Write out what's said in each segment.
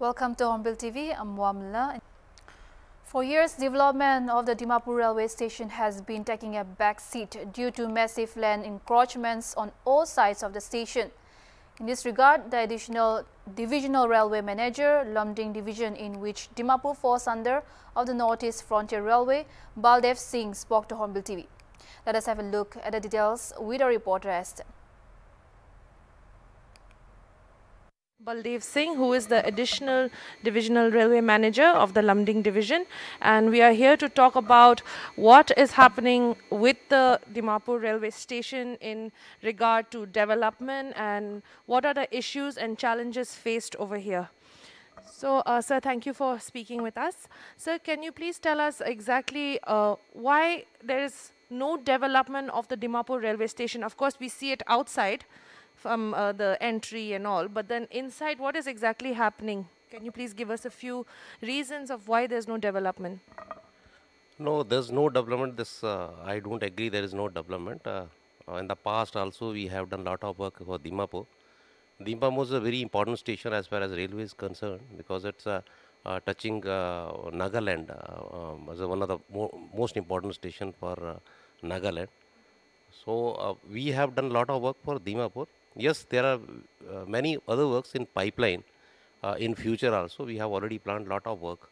Welcome to Hornbill TV. I'm Wamla. For years, development of the Dimapur railway station has been taking a back seat due to massive land encroachments on all sides of the station. In this regard, the additional divisional railway manager, Lumding division in which Dimapur falls under of the Northeast Frontier Railway, Baldev Singh spoke to Hornbill TV. Let us have a look at the details with our reporter Esther. Baldev Singh, who is the additional divisional railway manager of the Lumding division. And we are here to talk about what is happening with the Dimapur railway station in regard to development and what are the issues and challenges faced over here. So, uh, sir, thank you for speaking with us. Sir, can you please tell us exactly uh, why there is no development of the Dimapur railway station? Of course, we see it outside, from uh, the entry and all. But then inside, what is exactly happening? Can you please give us a few reasons of why there's no development? No, there's no development. This uh, I don't agree. There is no development. Uh, in the past, also we have done a lot of work for Dimapur. Dimapur is a very important station as far as railway is concerned because it's uh, touching Nagaland um, as one of the mo most important station for Nagaland. So we have done a lot of work for Dimapur yes, there are uh, many other works in pipeline uh, in future also. We have already planned a lot of work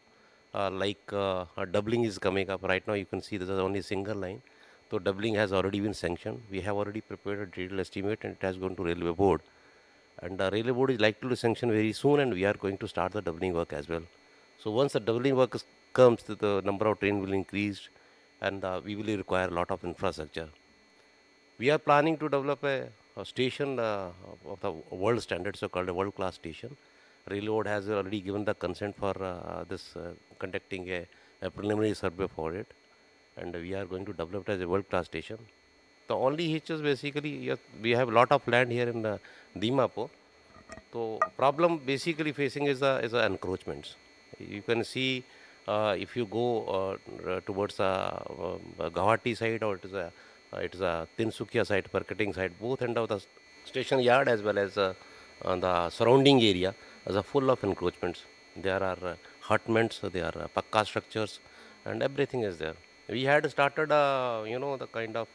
uh, like uh, doubling is coming up. Right now you can see there is only single line. So doubling has already been sanctioned. We have already prepared a detailed estimate and it has gone to railway board. And the railway board is likely to sanction very soon and we are going to start the doubling work as well. So once the doubling work comes, the number of train will increase and uh, we will require a lot of infrastructure. We are planning to develop a a station uh, of the world standard, so called a world class station. Railroad has already given the consent for uh, this uh, conducting a, a, preliminary survey for it, and we are going to develop it as a world class station. The only hitch is basically we have a lot of land here in uh, Dimapur. So problem basically facing is the is the encroachments. You can see uh, if you go uh, towards the uh, Guwahati side or it is a uh, it is a Tinsukia site, Furkating site, both end of the station yard as well as uh, the surrounding area as a full of encroachments. There are uh, hutments, there are pakka structures and everything is there. We had started, you know, the kind of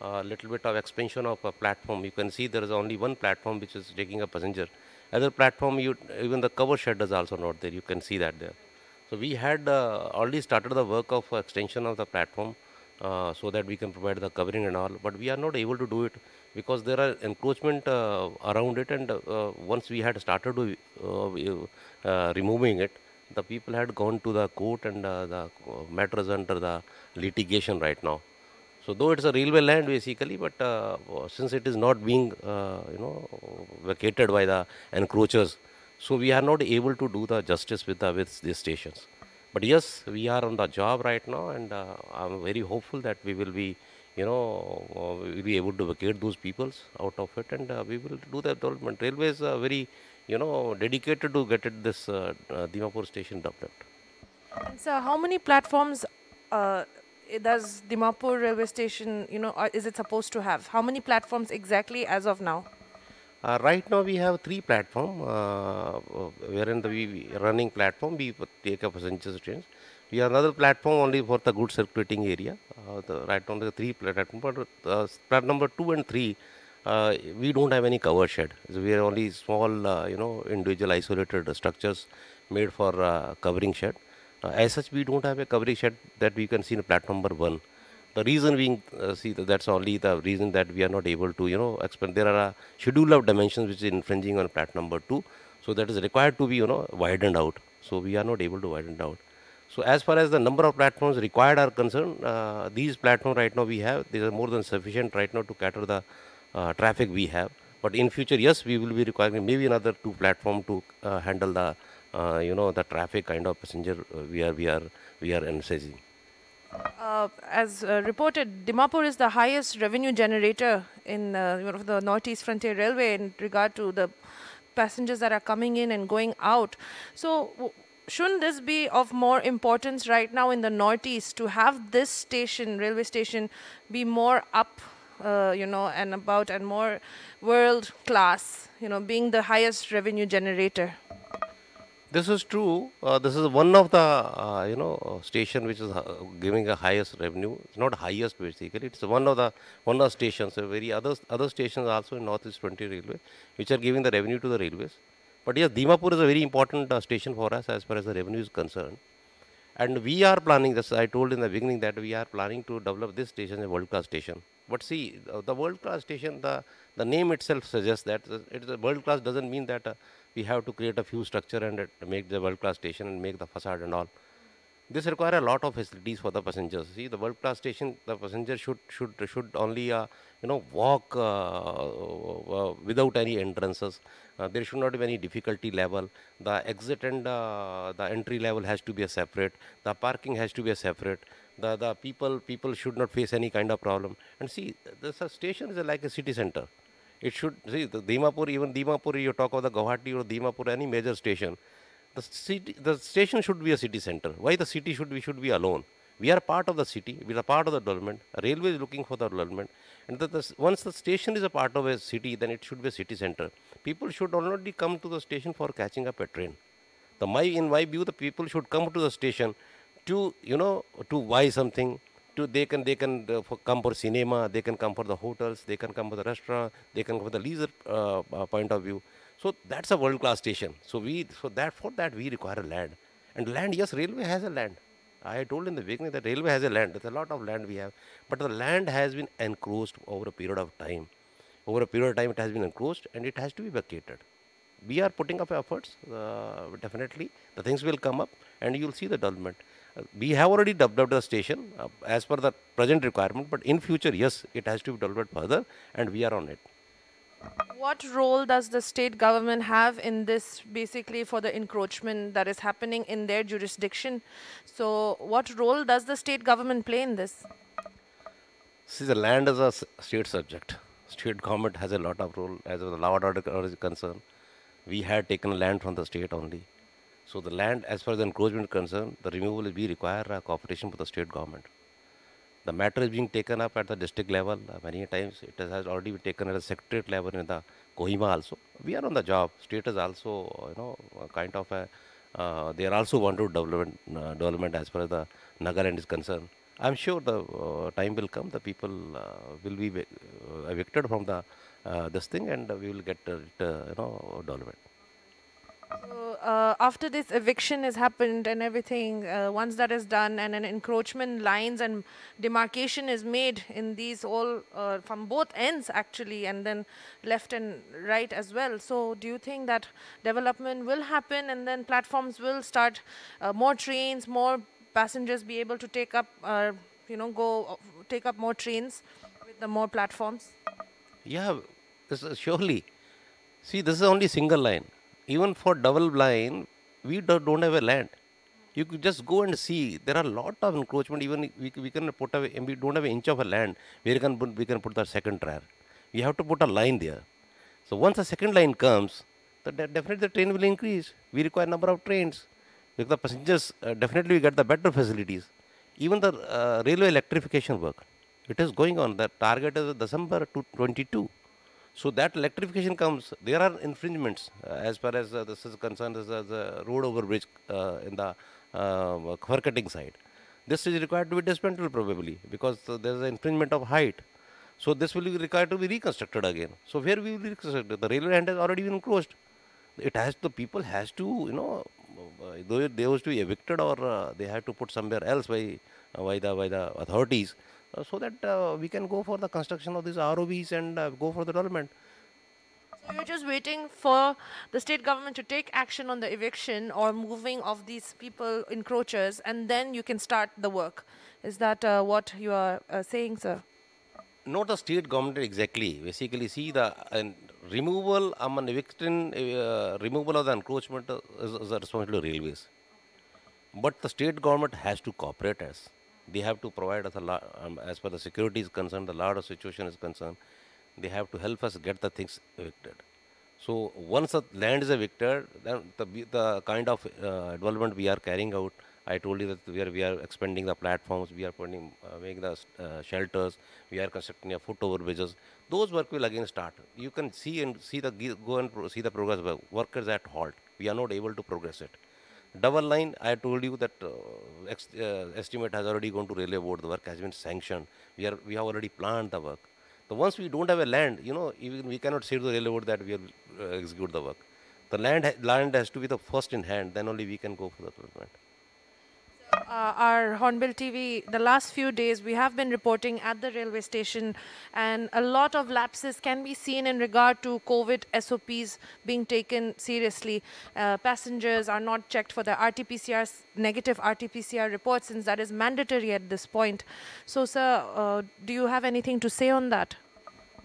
a little bit of expansion of a platform. You can see there is only one platform which is taking a passenger. Other platform, you even the cover shed is also not there. You can see that there. So we had uh, already started the work of extension of the platform uh, so that we can provide the covering and all. But we are not able to do it because there are encroachment uh, around it and uh, once we had started uh, uh, removing it, the people had gone to the court and the matter is under the litigation right now. So though it's a railway land basically, but since it is not being, you know, vacated by the encroachers, so we are not able to do the justice with the with these stations. But yes, we are on the job right now, and uh, I'm very hopeful that we will be, you know, uh, we will be able to vacate those peoples out of it, and uh, we will do the development. Railways are very, you know, dedicated to get it, this uh, uh, Dimapur station developed. So, how many platforms uh, does Dimapur railway station, you know, is it supposed to have? How many platforms exactly as of now? Uh, right now we have three platform, uh, wherein the we running platform we take up passengers trains. We have another platform only for the good circulating area. Uh, the, right now the three platform, but uh, platform number two and three, uh, we don't have any cover shed. So we are only small, uh, you know, individual isolated structures made for covering shed. as such, we don't have a covering shed that we can see in platform number one. The reason being, uh, see, that's only the reason that we are not able to, you know, expand. There are a schedule of dimensions which is infringing on plat number two. So that is required to be, you know, widened out. So we are not able to widen out. So as far as the number of platforms required are concerned, uh, these platforms right now we have, these are more than sufficient right now to cater the uh, traffic we have. But in future, yes, we will be requiring maybe another two platform to uh, handle the, uh, you know, the traffic kind of passenger uh, we are we are we are envisaging. Uh, as uh, reported, Dimapur is the highest revenue generator in uh, the Northeast Frontier Railway in regard to the passengers that are coming in and going out. So, shouldn't this be of more importance right now in the Northeast to have this station, railway station, be more up, uh, you know, and about and more world class, you know, being the highest revenue generator? This is true. Uh, this is one of the uh, you know station which is uh, giving a highest revenue. It's not highest basically. It's one of the one of the stations. So very other other stations also in Northeast Frontier Railway, which are giving the revenue to the railways. But yes, Dimapur is a very important uh, station for us as far as the revenue is concerned. And we are planning this. I told in the beginning that we are planning to develop this station a world-class station. But see, uh, the world-class station, the the name itself suggests that it's a world-class doesn't mean that uh, we have to create a few structure and uh, make the world-class station and make the facade and all. This require a lot of facilities for the passengers. See, the world-class station, the passenger should should should only uh, you know walk uh, uh, without any entrances. There should not be any difficulty level. The exit and the entry level has to be a separate. The parking has to be a separate. The the people people should not face any kind of problem. And see, this station is like a city center. It should see the Dimapur, even Dimapur, you talk of the Guwahati or Dimapur, any major station. The city, the station should be a city center. Why the city should we should be alone? We are part of the city. We are part of the development. Railway is looking for the development. And the, the, once the station is a part of a city, then it should be a city center. People should already come to the station for catching up a train. The my in my view, the people should come to the station to you know to buy something, to they can they can uh, for, come for cinema they can come for the hotels they can come for the restaurant they can come for the leisure uh, uh, point of view. So that's a world class station. So we so that for that we require a land. And land yes railway has a land. I told in the beginning that railway has a land. There's a lot of land we have. But the land has been encroached over a period of time. Over a period of time it has been encroached and it has to be vacated. We are putting up efforts uh, definitely. The things will come up and you'll see the development we have already developed the station uh, as per the present requirement, but in future, yes, it has to be developed further, and we are on it. What role does the state government have in this, basically, for the encroachment that is happening in their jurisdiction? So, what role does the state government play in this? See, the land is a state subject. State government has a lot of role as the law and order is concerned. We had taken land from the state only so the land, as far as the encroachment is concerned, the removal will be require uh, cooperation with the state government. The matter is being taken up at the district level. Uh, many times it has already been taken at the secretariat level in the Kohima also. We are on the job. State is also, you know, kind of a, uh, they are also want to development, uh, development as far as the Nagaland is concerned. I'm sure the uh, time will come. The people uh, will be evicted from the this thing, and we will get it, you know development. Uh, after this eviction has happened and everything, uh, once that is done and an encroachment lines and demarcation is made in these all uh, from both ends actually and then left and right as well. So do you think that development will happen and then platforms will start uh, more trains, more passengers be able to take up, uh, you know, go take up more trains with the more platforms? Yeah, surely. See, this is only single line even for double line, we don't have a land. You could just go and see. There are a lot of encroachment. Even we, we can put a, we don't have an inch of a land where we can put, we can put the second track. We have to put a line there. So once the second line comes, the, definitely the train will increase. We require number of trains. Because the passengers uh, definitely we get the better facilities. Even the uh, railway electrification work, it is going on. The target is December 22. So that electrification comes, there are infringements uh, as far as uh, this is concerned as, as a road over bridge uh, in the uh, cutting side. This is required to be dismantled probably because uh, there is an infringement of height. So this will be required to be reconstructed again. So where we will reconstruct? The railway hand has already been closed. It has the people has to you know though they was to be evicted or uh, they have to put somewhere else by by the by the authorities uh, so that uh, we can go for the construction of these ROBs and uh, go for the development. So you're just waiting for the state government to take action on the eviction or moving of these people encroachers and then you can start the work. Is that uh, what you are uh, saying, sir? Not the state government exactly. Basically, see the uh, removal, um, an eviction, removal of the encroachment is, is a responsibility of railways. But the state government has to cooperate us they have to provide us a lot, um, as far the security is concerned, the law situation is concerned, they have to help us get the things evicted. So once the land is evicted, then the, the kind of uh, development we are carrying out, I told you that we are, we are expanding the platforms, we are putting, uh, making the uh, shelters, we are constructing a foot over bridges. Those work will again start. You can see and see the go and see the progress. Workers at halt. We are not able to progress it. Double line, I told you that uh, ex, uh, estimate has already gone to railway board. The work has been sanctioned. We are we have already planned the work. So once we don't have a land, you know, even we cannot say to the railway board that we will uh, execute the work. The land land has to be the first in hand. Then only we can go for the development uh, our Hornbill TV, the last few days, we have been reporting at the railway station, and a lot of lapses can be seen in regard to COVID SOPs being taken seriously. Uh, passengers are not checked for their RT-PCR, negative RT-PCR reports, since that is mandatory at this point. So, sir, uh, do you have anything to say on that?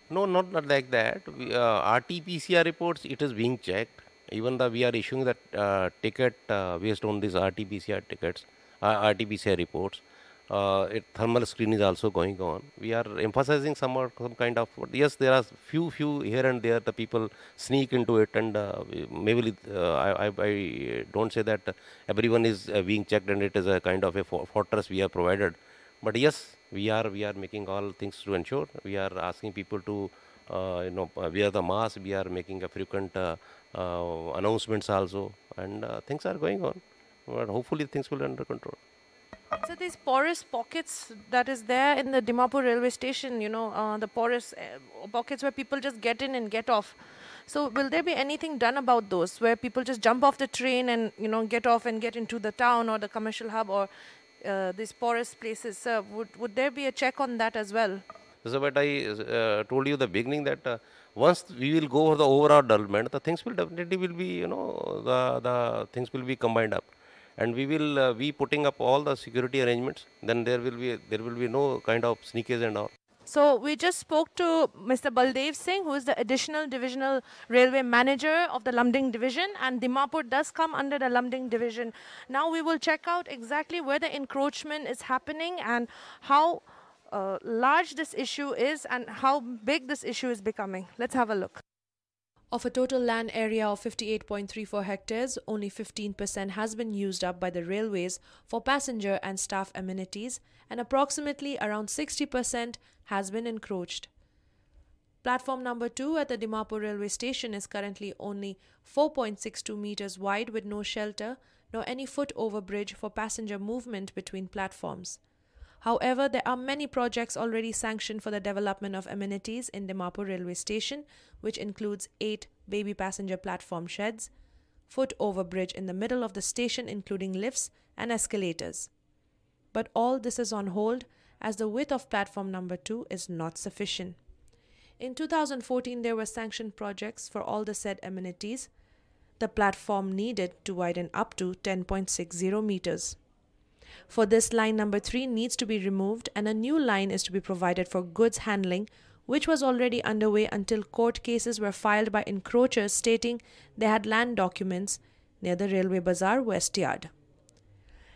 No, not, not like that. We, uh, RT-PCR reports, it is being checked. Even though we are issuing that uh, ticket uh, based on these RT-PCR tickets uh, RT-PCR reports. Uh, it, thermal screen is also going on. We are emphasizing some or some kind of yes, there are few few here and there the people sneak into it, and uh, maybe uh, I, I, I, don't say that everyone is uh, being checked and it is a kind of a fortress we have provided. But yes, we are we are making all things to ensure. We are asking people to uh, you know wear the mask. We are making a frequent announcements also, and things are going on but hopefully things will be under control. So these porous pockets that is there in the Dimapur railway station, you know, uh, the porous uh, pockets where people just get in and get off. So will there be anything done about those, where people just jump off the train and you know get off and get into the town or the commercial hub or uh, these porous places? Sir, would would there be a check on that as well? So, what I uh, told you the beginning that uh, once we will go for the overall development, the things will definitely will be you know the the things will be combined up and we will uh, be putting up all the security arrangements then there will be there will be no kind of sneakage and all so we just spoke to Mr. Baldev Singh, who is the additional divisional railway manager of the Lumding division, and Dimapur does come under the Lumding division. Now we will check out exactly where the encroachment is happening and how uh, large this issue is and how big this issue is becoming. Let's have a look. Of a total land area of 58.34 hectares, only 15% has been used up by the railways for passenger and staff amenities, and approximately around 60% has been encroached. Platform number 2 at the Dimapur railway station is currently only 4.62 meters wide with no shelter nor any foot over bridge for passenger movement between platforms. However, there are many projects already sanctioned for the development of amenities in Dimapur railway station, which includes eight baby passenger platform sheds, foot over bridge in the middle of the station, including lifts and escalators. But all this is on hold as the width of platform number 2 is not sufficient. In 2014, there were sanctioned projects for all the said amenities. The platform needed to widen up to 10.60 meters. For this, line number 3 needs to be removed and a new line is to be provided for goods handling, which was already underway until court cases were filed by encroachers stating they had land documents near the Railway Bazaar West Yard.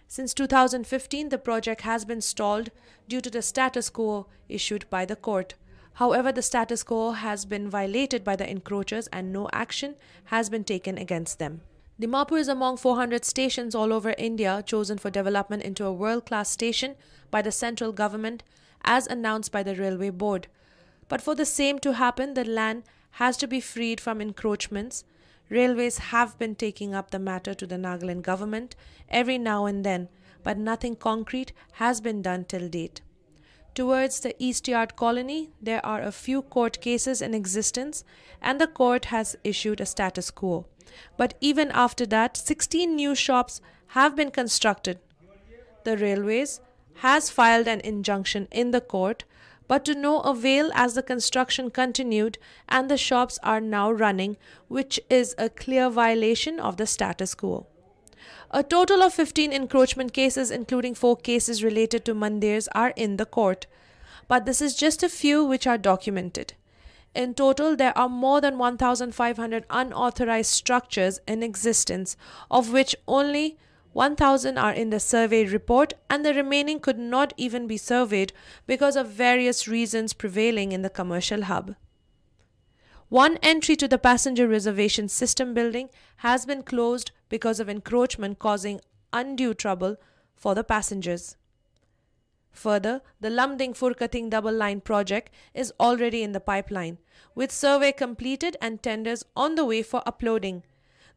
Since 2015, the project has been stalled due to the status quo issued by the court. However, the status quo has been violated by the encroachers and no action has been taken against them. Dimapur is among 400 stations all over India chosen for development into a world-class station by the central government as announced by the Railway Board. But for the same to happen, the land has to be freed from encroachments. Railways have been taking up the matter to the Nagaland government every now and then, but nothing concrete has been done till date. Towards the East Yard colony, there are a few court cases in existence, and the court has issued a status quo. But even after that, 16 new shops have been constructed. The railways has filed an injunction in the court, but to no avail as the construction continued and the shops are now running, which is a clear violation of the status quo. A total of 15 encroachment cases, including four cases related to mandirs, are in the court, but this is just a few which are documented. In total, there are more than 1,500 unauthorized structures in existence, of which only 1,000 are in the survey report, and the remaining could not even be surveyed because of various reasons prevailing in the commercial hub. One entry to the passenger reservation system building has been closed because of encroachment causing undue trouble for the passengers. Further, the Lumding Furkating double line project is already in the pipeline, with survey completed and tenders on the way for uploading.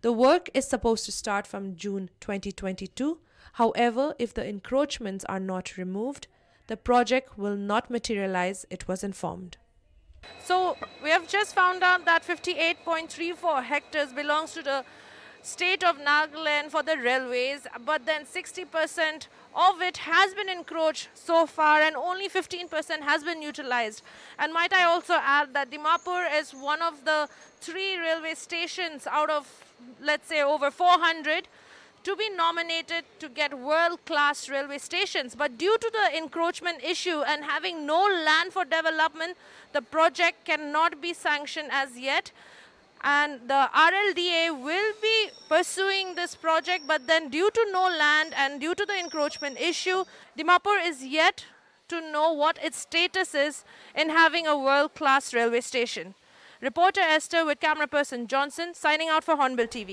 The work is supposed to start from June 2022. However, if the encroachments are not removed, the project will not materialize, it was informed. So, we have just found out that 58.34 hectares belongs to the state of Nagaland for the railways, but then 60% of it has been encroached so far and only 15% has been utilized. And might I also add that Dimapur is one of the three railway stations out of, let's say, over 400 to be nominated to get world-class railway stations. But due to the encroachment issue and having no land for development, the project cannot be sanctioned as yet and the RLDA will be pursuing this project but then due to no land and due to the encroachment issue, Dimapur is yet to know what its status is in having a world-class railway station. Reporter Esther with camera person Johnson signing out for Hornbill TV.